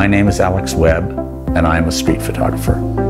My name is Alex Webb, and I am a street photographer.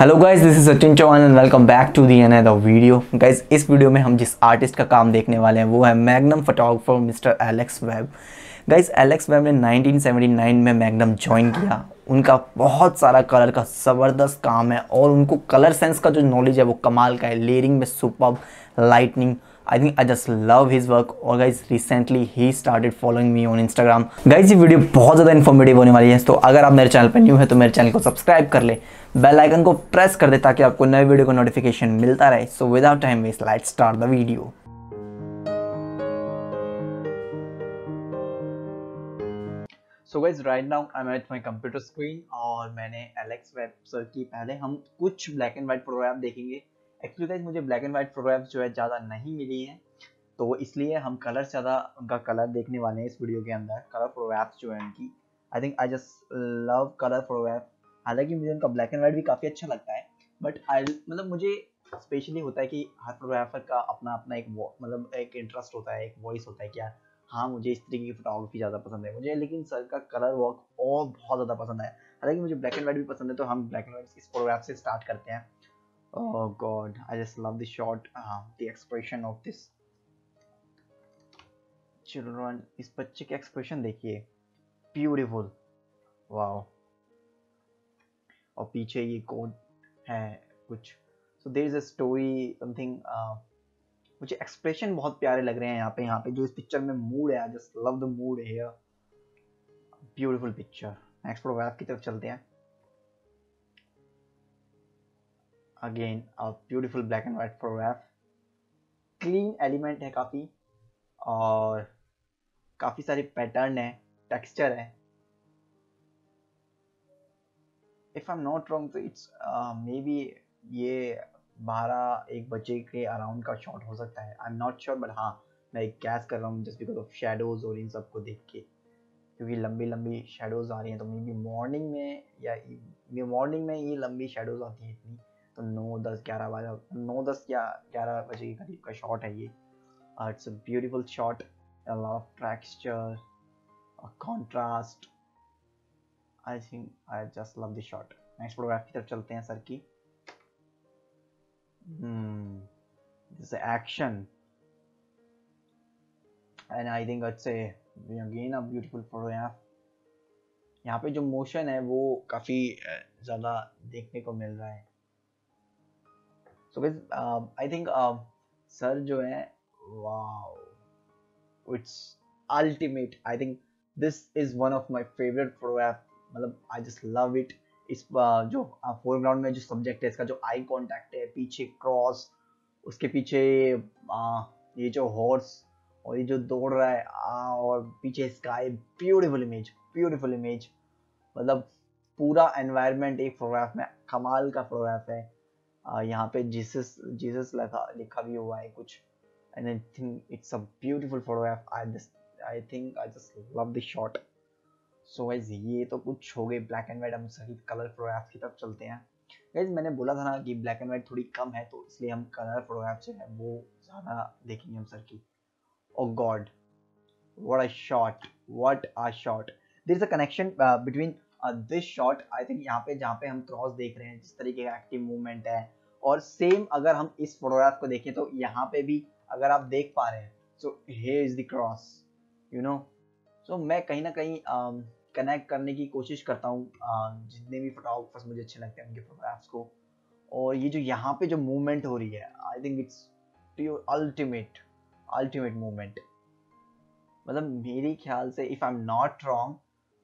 Hello guys this is Sachin Chauhan and welcome back to the an another video guys इस video में हम जिस artist का काम देखने वाले हैं, वो है Magnum photographer mister Alex Webb guys Alex Webb ने 1979 में मैग्नम ज्वाइन किया। उनका बहुत सारा कलर का ज़बरदस्त काम है और उनको कलर सेंस का जो नॉलेज है, वो कमाल का है। लेयरिंग में super lightning I think I just love his work और guys recently he started following me on Instagram guys ये वीडियो बहुत ज़्यादा इन्फॉर्मेटिव होने वाली है तो अगर आप मेरे चैनल पर न्यू है तो मेरे चैनल को सब्सक्राइब कर ले। बेल आइकन को प्रेस कर दे ताकि आपको नए वीडियो का नोटिफिकेशन मिलता रहे। So without time waste light start the video so guys right now I am at my computer screen और मैंने एलेक्स वेब सर की। पहले हम कुछ ब्लैक एंड वाइट प्रोग्राम देखेंगे। एक्चुअली गाइज़ मुझे ब्लैक एंड वाइट फोटोग्राफ्स जो है ज़्यादा नहीं मिली हैं। तो इसलिए हम कलर ज़्यादा, उनका कलर देखने वाले हैं इस वीडियो के अंदर कलर फोटोग्राफ्स जो है उनकी। I think I just love colour photograph हालाँकि मुझे उनका ब्लैक एंड वाइट भी काफ़ी अच्छा लगता है बट आई मतलब मुझे स्पेशली होता है कि हर फोटोग्राफर का अपना अपना एक मतलब एक इंटरेस्ट होता है, एक वॉइस होता है कि यार हाँ मुझे इस तरीके की फोटोग्राफी ज़्यादा पसंद है। मुझे, लेकिन सर का कलर वर्क और बहुत ज़्यादा पसंद है। हालाँकि मुझे ब्लैक एंड वाइट भी पसंद है तो हम ब्लैक एंड वाइट इस फोटोग्राफ से स्टार्ट करते हैं। Oh god, I just love the shot, uh, the expression of this. Children. इस बच्चे के एक्सप्रेशन देखिए। ब्यूटीफुल वाओ और पीछे ये कोड है कुछ। So there is a story something मुझे एक्सप्रेशन बहुत प्यारे लग रहे हैं यहाँ पे यहाँ पे जो इस पिक्चर में मूड है just love the mood here beautiful picture next photograph की तरफ़ चलते हैं। Again a beautiful black and white photograph clean element है काफ़ी, और काफ़ी सारे पैटर्न है टेक्सचर है। If I am not wrong तो इट्स मे बी ये बारह एक बजे के अराउंड का शॉट हो सकता है। I am not sure but हाँ मैं एक गैस कर रहा हूँ जस्ट बिकॉज़ ऑफ़ शेडोज और इन सबको देख के। क्योंकि लंबी लंबी शेडोज आ रही हैं तो मे बी मॉर्निंग में या मॉर्निंग में ये लंबी शेडोज आती हैं इतनी। नौ दस ग्यारह बजे नौ दस या ग्यारह बजे के करीब का शॉट है ये। It's a beautiful shot lot of texture, a contrast. I think I just love next photograph की तरफ़ चलते हैं, सर की। This action and I think it's again a beautiful photograph यहाँ पे जो मोशन है, वो काफ़ी ज़्यादा देखने को मिल रहा है। सो आई थिंक सर जो है wow it's ultimate I think this is one of my favourite photograph मतलब आई जस्ट लव इट इस जो फोरग्राउंड में जो सब्जेक्ट है इसका जो आई कांटेक्ट है पीछे क्रॉस उसके पीछे ये जो हॉर्स और ये जो दौड़ रहा है uh, और पीछे sky beautiful image beautiful image मतलब पूरा एनवायरनमेंट एक फोटोग्राफ में कमाल का फोटोग्राफ है। यहाँ पे जीसस जीसस लिखा लिखा भी हुआ है कुछ। And I think it's a beautiful photograph I I think I just love the shot so guys ये तो कुछ हो गए ब्लैक एंड वाइट हम सही कलर फोटोग्राफ की तरफ़ चलते हैं। गाइज़ मैंने बोला था ना कि ब्लैक एंड वाइट थोड़ी कम है तो इसलिए हम कलर फोटोग्राफ जो है वो ज़्यादा देखेंगे हम सर की। ओ god a shot what a shot there is a connection uh, between this shot I think यहाँ पे जहाँ पे हम क्रॉस देख रहे हैं जिस तरीके का एक्टिव मूवमेंट है और सेम अगर हम इस फोटोग्राफ को देखें तो यहाँ पे भी अगर आप देख पा रहे हैं so he is the cross you know so मैं कहीं ना कहीं कनेक्ट um, करने की कोशिश करता हूँ uh, जितने भी फोटोग्राफर्स मुझे अच्छे लगते हैं उनके फोटोग्राफ्स को. और ये जो यहाँ पे जो मूवमेंट हो रही है I think it's ultimate ultimate movement मतलब मेरे ख्याल से if I am not wrong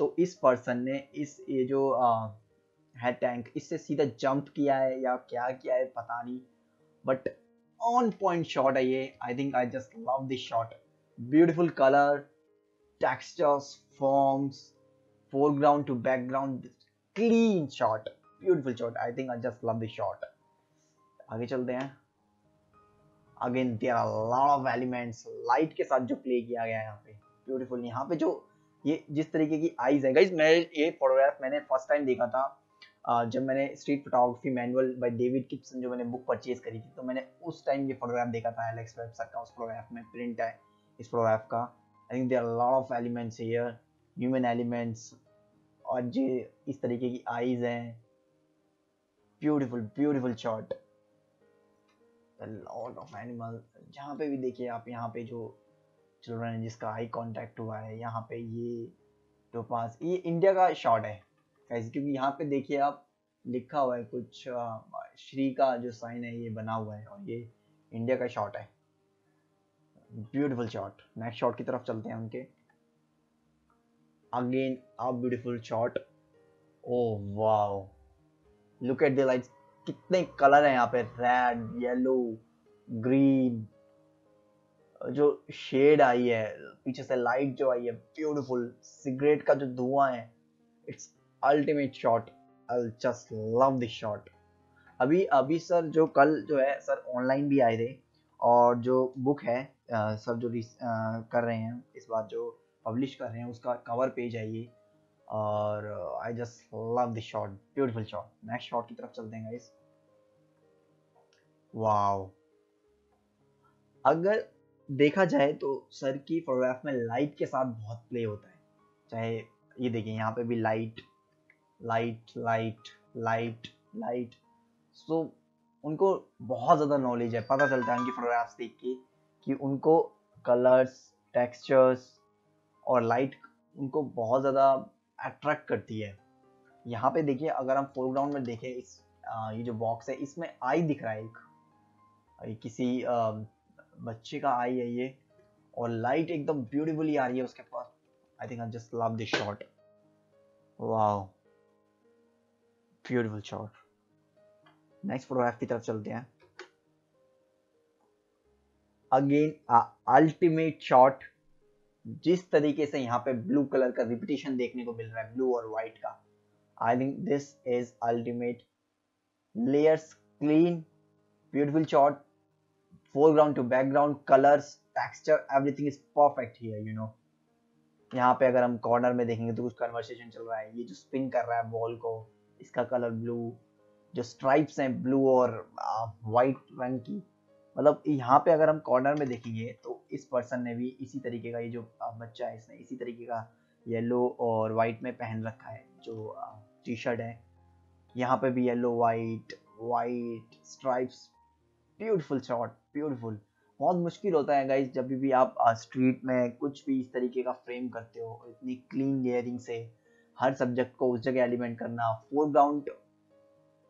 तो इस पर्सन ने इस, ये जो है टैंक इससे सीधा जंप किया है या क्या किया है, पता नहीं। बट ऑन पॉइंट शॉट है ये। I think I just love this shot beautiful colour textures forms foreground to background, clean shot. Beautiful shot. I think i just love the shot. आगे चलते हैं। Again there are lot of elements light के साथ जो play किया गया है यहाँ पे। ब्यूटीफुल यहाँ पे जो ये जिस तरीके की आईज है। गाइज़ मैं ये फोटोग्राफ मैंने फ़र्स्ट टाइम देखा था जब मैंने street photography manual by David Kipson जो मैंने बुक परचेज करी थी तो मैंने उस टाइम ये फोटोग्राफ देखा था एलेक्स वेबसाइट का उस फोटोग्राफ में प्रिंट है इस फोटोग्राफ का। I think are lot of elements here human elements और जो इस तरीके की आईज हैं। Beautiful beautiful shot lot of animal जहाँ पे भी देखिए आप, यहाँ पे जो चिल्ड्रन है जिसका आई कांटेक्ट हुआ है, यहाँ पे ये तो पास, ये इंडिया का शॉट है क्योंकि यहाँ पे देखिए आप, लिखा हुआ है कुछ श्री का जो साइन है, ये बना हुआ है, और ये इंडिया का शॉट है। ब्यूटीफुल शॉट नेक्स्ट शॉट की तरफ़ चलते हैं उनके। Again a beautiful shot. Oh wow. Look at the lights. कितने कलर है यहाँ पे रेड येलो ग्रीन जो शेड आई है पीछे से लाइट जो आई है ब्यूटीफुल सिगरेट का जो धुआँ है it's ultimate shot I just love this shot अभी अभी सर जो कल जो है सर ऑनलाइन भी आए थे और जो बुक है आ, सर जो आ, कर रहे हैं इस बार जो पब्लिश कर रहे हैं उसका कवर पेज है ये और I just love this shot beautiful shot next shot की तरफ़ चलते हैं गाइस वाओ अगर देखा जाए तो सर की फोटोग्राफ में लाइट के साथ बहुत प्ले होता है। चाहे ये देखिए यहाँ पे भी light light light light light so उनको बहुत ज़्यादा नॉलेज है। पता चलता है उनकी फोटोग्राफ्स देख के कि उनको कलर्स टेक्सचर्स और लाइट उनको बहुत ज़्यादा अट्रैक्ट करती है। यहाँ पे देखिए अगर हम फोरग्राउंड में देखें इस आ, ये जो बॉक्स है इसमें आई दिख रहा है एक किसी आ, बच्चे का आई है ये, और लाइट एकदम ब्यूटीफुली आ रही है उसके पास। I think I just love this shot wow beautiful shot next photograph की तरफ़ चलते हैं। अगेन अल्टीमेट शॉट जिस तरीके से यहाँ पे ब्लू कलर का रिपीटेशन देखने को मिल रहा है ब्लू और व्हाइट का। I think this is ultimate layers clean beautiful shot foreground to background colours texture everything is perfect here you know यहाँ पे अगर हम कॉर्नर में देखेंगे तो कुछ कन्वर्सेशन चल रहा है। ये जो स्पिन कर रहा है बॉल को, इसका कलर ब्लू जो स्ट्राइप्स हैं ब्लू और वाइट रंग की मतलब यहाँ पे अगर हम कॉर्नर में देखेंगे तो इस पर्सन ने भी इसी तरीके का ये जो बच्चा है, इसने इसी तरीके का येलो और वाइट में पहन रखा है, जो टी शर्ट है। यहाँ पे भी yellow white white stripes beautiful shot beautiful बहुत मुश्किल होता है गाइज़ जब भी आप स्ट्रीट में कुछ भी इस तरीके का फ्रेम करते हो, इतनी क्लीन लेयरिंग से हर सब्जेक्ट को उस जगह एलिमेंट करना फोरग्राउंड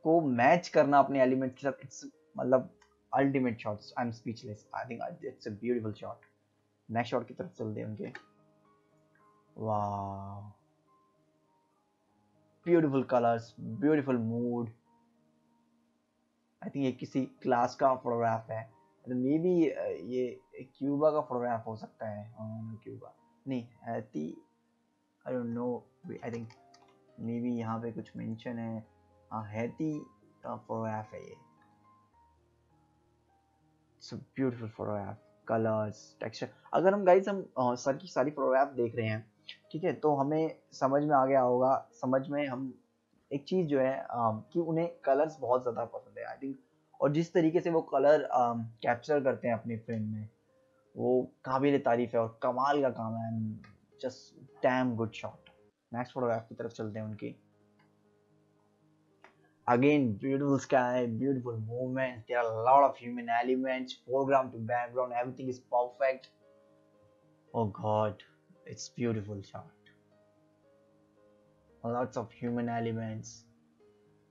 को मैच करना अपने एलिमेंट के साथ इट्स मतलब ultimate shots. I'm speechless. I think it's a beautiful shot. Next shot की तरफ़ चलते हैं उनके। वाह beautiful colours beautiful mood I think ये किसी क्लास का फोटोग्राफ है। मे बी ये क्यूबा का फोटोग्राफ हो सकता है। क्यूबा। नहीं Haiti I don't know I think maybe यहाँ पे कुछ मेंशन है। हाँ हैती का फोटोग्राफ है ये। ब्यूटीफुल फोटोग्राफ कलर्स टेक्सचर अगर हम गाइस हम सर की सारी फोटोग्राफ देख रहे हैं, ठीक है तो हमें समझ में आ गया होगा। समझ में हम, एक चीज़ जो है कि उन्हें कलर्स बहुत ज़्यादा पसंद है। आई थिंक और जिस तरीके से वो कलर कैप्चर um, करते हैं अपनी फ़िल्म में, वो काबिल तारीफ़ है और कमाल का काम है just damn good shot next photograph की तरफ़ चलते हैं उनकी। Again beautiful sky beautiful movement there lot of human elements foreground to background everything is perfect oh god it's beautiful shot lots of human elements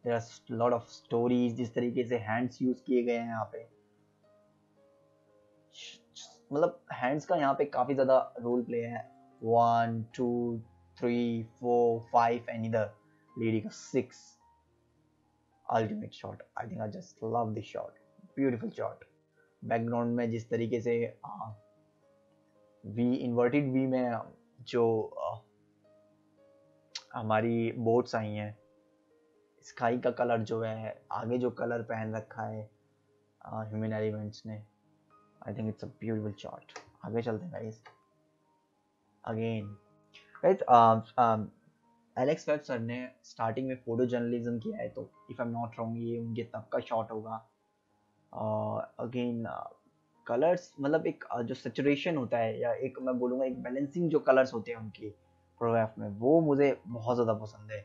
Lot of stories. जिस तरीके से hands use किए गए हैं यहाँ पे मतलब हैंड्स का यहाँ पे काफ़ी ज़्यादा रोल प्ले है one two three four five and इधर लेडी का six ultimate shot. I think I just love this shot. Beautiful shot. Background में जिस तरीके से वी इन्वर्टेड वी में, जो हमारी बोट्स आई हैं स्काई का कलर जो है आगे जो कलर पहन रखा है ह्यूमन एलिमेंट्स ने I think it's a beautiful shot आगे चलते हैं guys again guys Alex Webb sir ने स्टार्टिंग में फ़ोटो जर्नलिज्म किया है तो if I am not wrong ये उनके तब का शॉट होगा. अगेन कलर्स मतलब एक uh, जो सेचुरेशन होता है या एक मैं बोलूँगा एक बैलेंसिंग जो कलर्स होते हैं उनके प्रोग्राफ में वो मुझे बहुत ज़्यादा पसंद है.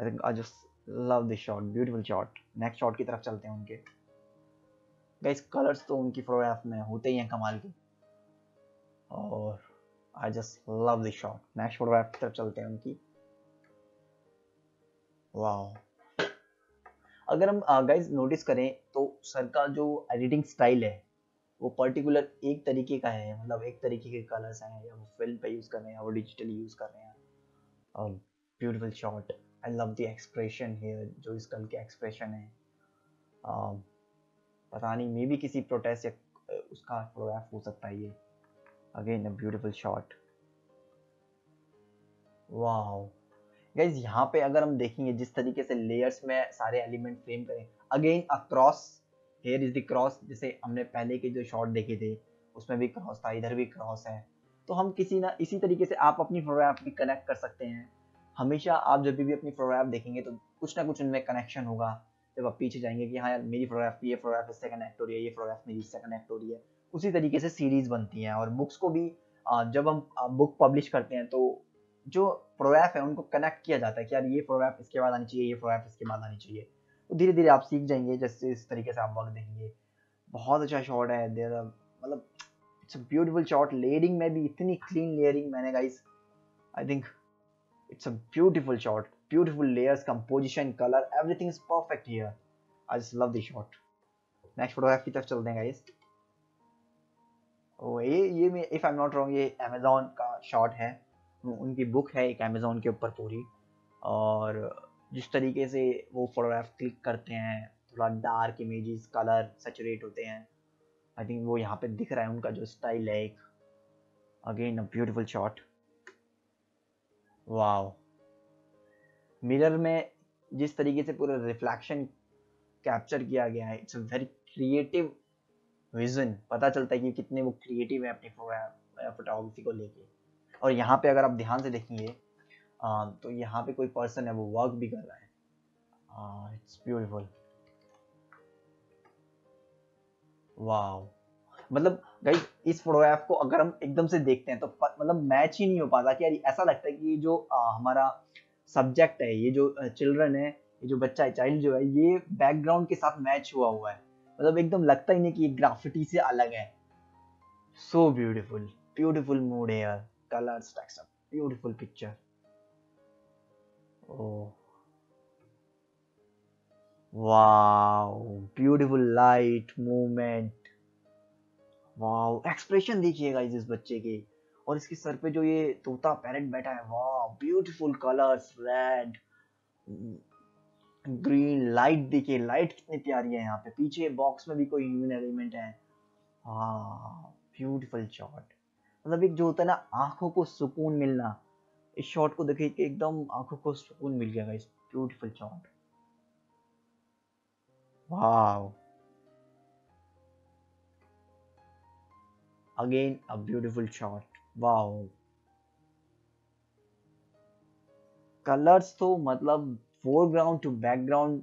I think just love this shot beautiful shot next shot की तरफ़ चलते हैं उनके। गाइस कलर्स तो उनकी फोटोग्राफ में होते ही हैं कमाल के। और I just love this shot next photograph की तरफ़ चलते हैं उनकी। वाओ अगर हम गाइस uh, नोटिस करें तो सर का जो एडिटिंग स्टाइल है वो पर्टिकुलर एक तरीके का है। मतलब एक तरीके के कलर्स हैं या वो फ़िल्म पे यूज़ कर रहे हैं या वो डिजिटली यूज़ कर रहे हैं। Beautiful shot I love the expression here जो इस कल के एक्सप्रेशन है। Uh, पता नहीं मे भी किसी प्रोटेस्ट या उसका फोटोग्राफ हो सकता है ये। Again a beautiful shot wow guys यहाँ पे अगर हम देखेंगे जिस तरीके से लेयर्स में सारे एलिमेंट फ्रेम करें again a cross hair is the cross जैसे हमने पहले के जो शॉट देखे थे उसमें भी क्रॉस था इधर भी क्रॉस है। तो हम किसी ना इसी तरीके से आप अपनी फोटोग्राफ भी कनेक्ट कर सकते हैं। हमेशा आप जब भी अपनी फोटोग्राफ देखेंगे तो कुछ ना कुछ उनमें कनेक्शन होगा। जब आप पीछे जाएँगे कि हाँ यार, मेरी फोटोग्राफ ये फोटोग्राफ इससे कनेक्ट हो रही है, ये फोटोग्राफ मेरी इससे कनेक्ट हो रही है। उसी तरीके से सीरीज़ बनती है और बुक्स को भी जब हम बुक पब्लिश करते हैं तो जो फोटोग्राफ है उनको कनेक्ट किया जाता है कि यार ये फोटोग्राफ इसके बाद आनी चाहिए, ये फोटोग्राफ इसके बाद आनी चाहिए। तो धीरे धीरे आप सीख जाएँगे जैसे इस तरीके से आप वर्क देखेंगे। बहुत अच्छा शॉट है देर मतलब it's a beautiful shot layering में भी इतनी क्लीन लेयरिंग मैंने guys I think it's a beautiful shot beautiful layers, composition, color, everything is perfect here. I just love the shot. Next photograph की तरफ़ चलते हैं गाइस ओ ये ये मैं if I am not wrong ये अमेजोन का शॉट है. उनकी बुक है एक अमेजोन के ऊपर पूरी. और जिस तरीके से वो फोटोग्राफ क्लिक करते हैं, थोड़ा डार्क इमेजेस कलर सेचुरेट होते हैं. आई थिंक वो यहाँ पे दिख रहा है उनका जो स्टाइल है एक. Again a beautiful shot wow. Mirror में जिस तरीके से पूरा रिफ्लेक्शन कैप्चर किया गया है it's a very creative vision पता चलता है कि कितने वो क्रिएटिव है अपनी फोटोग्राफी को लेके। और यहाँ पे अगर आप ध्यान से देखेंगे तो यहाँ पे कोई पर्सन है, वो वर्क भी कर रहा है। It's beautiful wow. मतलब गाइस इस फोटोग्राफ को अगर हम एकदम से देखते हैं तो मतलब मैच ही नहीं हो पाता कि यार ऐसा लगता है कि जो आ, हमारा सब्जेक्ट है ये जो चिल्ड्रन है ये जो बच्चा है चाइल्ड जो है ये बैकग्राउंड के साथ मैच हुआ हुआ है। मतलब एकदम लगता ही नहीं कि ये ग्राफिटी से अलग है। सो ब्यूटीफुल ब्यूटीफुल मूड है colours texture beautiful picture oh. Wow beautiful light movement wow expression देखिएगा इस बच्चे के। और इसके सर पे जो ये तोता पैरेट बैठा है वाह beautiful colours red green light देखिए लाइट कितनी प्यारी है यहाँ पे। पीछे बॉक्स में भी कोई ह्यूमन एलिमेंट है। ब्यूटीफुल शॉट मतलब एक जो होता है ना, आँखों को सुकून मिलना। इस शॉट को देखिए एकदम आँखों को सुकून मिल गया इस ब्यूटीफुल शॉट वाह again a beautiful shot. Wow colours तो मतलब फोरग्राउंड टू बैकग्राउंड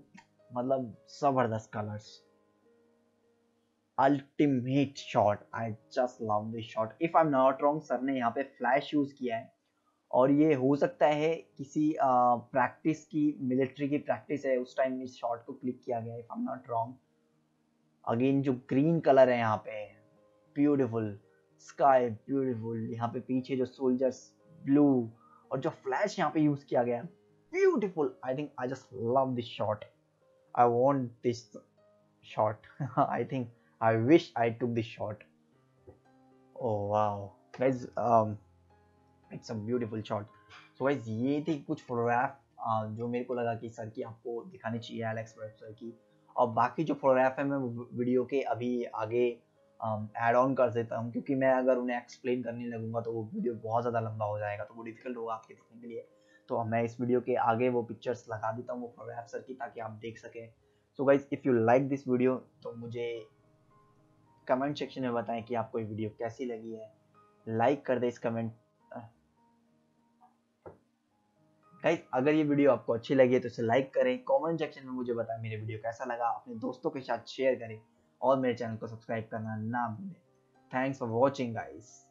मतलब ज़बरदस्त colours ultimate shot I just love this shot if I am not wrong sir ने यहाँ पे फ्लैश यूज़ किया है. और ये हो सकता है किसी प्रैक्टिस uh, की मिलिट्री की प्रैक्टिस है. उस टाइम इस शॉट को क्लिक किया गया if I am not wrong again जो ग्रीन कलर है यहाँ पे. ब्यूटीफुल स्काई ब्यूटीफुल, यहाँ पे पीछे जो सोल्जर्स ब्लू और जो फ्लैश यहाँ पे यूज़ किया गया beautiful. I think I just love this shot I want this shot I think I wish I took this shot oh wow guys it's a beautiful shot so guys ये थी कुछ फोटोग्राफ जो मेरे को लगा कि सर की आपको दिखानी चाहिए एलेक्स सर की। और बाकी जो फोटोग्राफ है मैं वीडियो के अभी आगे ऐड ऑन कर देता हूँ, क्योंकि मैं अगर उन्हें एक्सप्लेन करने लगूँगा तो वो वीडियो बहुत ज़्यादा लंबा हो जाएगा तो वो डिफ़िकल्ट होगा आपके देखने के लिए। तो मैं इस वीडियो के आगे वो पिक्चर्स लगा देता हूँ, वो फॉर सर की, ताकि आप देख सकें। So guys if you like this video तो मुझे कमेंट सेक्शन में बताएँ कि आपको ये वीडियो कैसी लगी है। लाइक कर दे इस कमेंट गाइस अगर ये वीडियो आपको अच्छी लगी है तो इसे लाइक करें। कमेंट सेक्शन में मुझे बताएँ मेरे वीडियो कैसा लगा। अपने दोस्तों के साथ शेयर करें। और मेरे चैनल को सब्सक्राइब करना ना भूलें। Thanks for watching guys